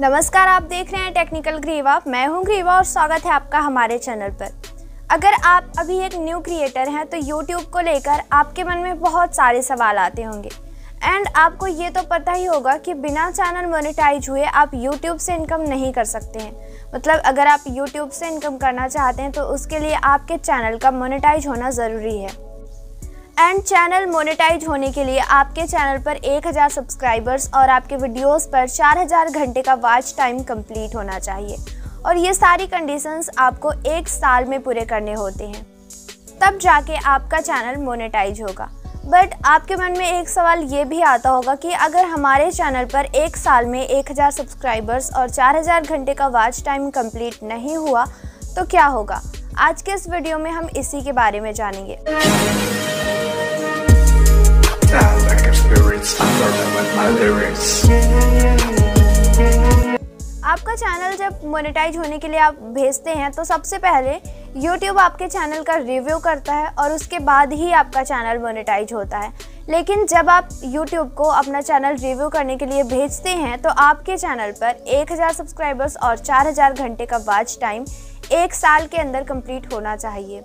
नमस्कार, आप देख रहे हैं टेक्निकल ग्रीवा मैं हूँ ग्रीवा और स्वागत है आपका हमारे चैनल पर। अगर आप अभी एक न्यू क्रिएटर हैं तो यूट्यूब को लेकर आपके मन में बहुत सारे सवाल आते होंगे। एंड आपको ये तो पता ही होगा कि बिना चैनल मोनेटाइज हुए आप यूट्यूब से इनकम नहीं कर सकते हैं। मतलब अगर आप यूट्यूब से इनकम करना चाहते हैं तो उसके लिए आपके चैनल का मोनेटाइज होना ज़रूरी है। एंड चैनल मोनेटाइज होने के लिए आपके चैनल पर 1000 सब्सक्राइबर्स और आपके वीडियोस पर 4000 घंटे का वॉच टाइम कंप्लीट होना चाहिए। और ये सारी कंडीशंस आपको एक साल में पूरे करने होते हैं। तब जाके आपका चैनल मोनेटाइज होगा। बट आपके मन में एक सवाल ये भी आता होगा कि अगर हमारे चैनल पर एक साल में 1000 सब्सक्राइबर्स और 4000 घंटे का वॉच टाइम कंप्लीट नहीं हुआ तो क्या होगा? आज के इस वीडियो में हम इसी के बारे में जानेंगे। आपका चैनल जब मोनेटाइज होने के लिए आप भेजते हैं तो सबसे पहले YouTube आपके चैनल का रिव्यू करता है और उसके बाद ही आपका चैनल मोनेटाइज होता है। लेकिन जब आप YouTube को अपना चैनल रिव्यू करने के लिए भेजते हैं तो आपके चैनल पर 1000 सब्सक्राइबर्स और 4000 घंटे का वॉच टाइम एक साल के अंदर कंप्लीट होना चाहिए।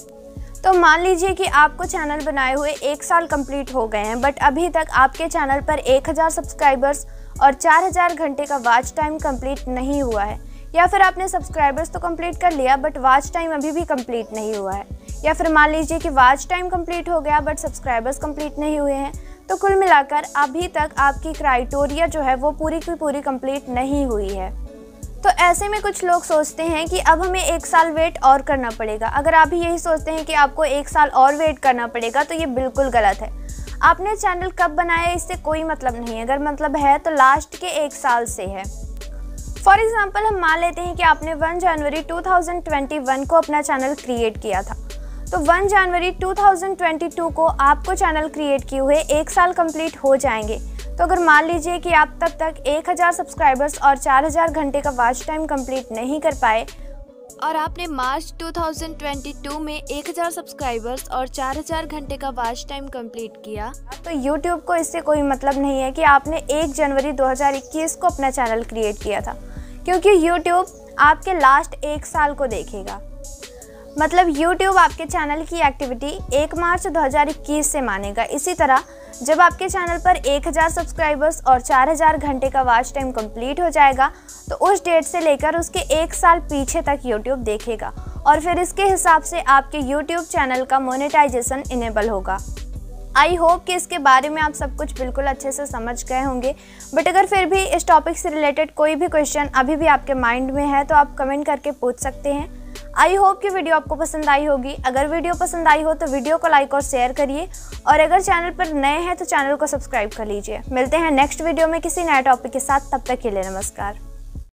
तो मान लीजिए कि आपको चैनल बनाए हुए एक साल कंप्लीट हो गए हैं बट अभी तक आपके चैनल पर 1000 सब्सक्राइबर्स और 4000 घंटे का वॉच टाइम कंप्लीट नहीं हुआ है। या फिर आपने सब्सक्राइबर्स तो कंप्लीट कर लिया बट वॉच टाइम अभी भी कंप्लीट नहीं हुआ है। या फिर मान लीजिए कि वॉच टाइम कंप्लीट हो गया बट सब्सक्राइबर्स कंप्लीट नहीं हुए हैं तो कुल मिलाकर अभी तक आपकी क्राइटेरिया जो है वो पूरी की पूरी कंप्लीट नहीं हुई है। तो ऐसे में कुछ लोग सोचते हैं कि अब हमें एक साल वेट और करना पड़ेगा। अगर आप भी यही सोचते हैं कि आपको एक साल और वेट करना पड़ेगा तो ये बिल्कुल गलत है। आपने चैनल कब बनाया, इससे कोई मतलब नहीं है। अगर मतलब है तो लास्ट के एक साल से है। फॉर एग्ज़ाम्पल हम मान लेते हैं कि आपने 1 जनवरी 2021 को अपना चैनल क्रिएट किया था। तो 1 जनवरी 2022 को आपको चैनल क्रिएट किए हुए एक साल कंप्लीट हो जाएँगे। तो अगर मान लीजिए कि आप तब तक 1000 सब्सक्राइबर्स और 4000 घंटे का वॉच टाइम कंप्लीट नहीं कर पाए, और आपने मार्च 2022 में 1000 सब्सक्राइबर्स और 4000 घंटे का वॉच टाइम कंप्लीट किया तो YouTube को इससे कोई मतलब नहीं है कि आपने 1 जनवरी 2021 को अपना चैनल क्रिएट किया था, क्योंकि YouTube आपके लास्ट एक साल को देखेगा। मतलब YouTube आपके चैनल की एक्टिविटी 1 मार्च 2021 से मानेगा। इसी तरह, जब आपके चैनल पर 1000 सब्सक्राइबर्स और 4000 घंटे का वॉच टाइम कंप्लीट हो जाएगा तो उस डेट से लेकर उसके एक साल पीछे तक YouTube देखेगा और फिर इसके हिसाब से आपके YouTube चैनल का मोनेटाइजेशन इनेबल होगा। आई होप कि इसके बारे में आप सब कुछ बिल्कुल अच्छे से समझ गए होंगे बट अगर फिर भी इस टॉपिक से रिलेटेड कोई भी क्वेश्चन अभी भी आपके माइंड में है तो आप कमेंट करके पूछ सकते हैं। आई होप कि वीडियो आपको पसंद आई होगी। अगर वीडियो पसंद आई हो तो वीडियो को लाइक और शेयर करिए। और अगर चैनल पर नए हैं तो चैनल को सब्सक्राइब कर लीजिए। मिलते हैं नेक्स्ट वीडियो में किसी नए टॉपिक के साथ। तब तक के लिए नमस्कार।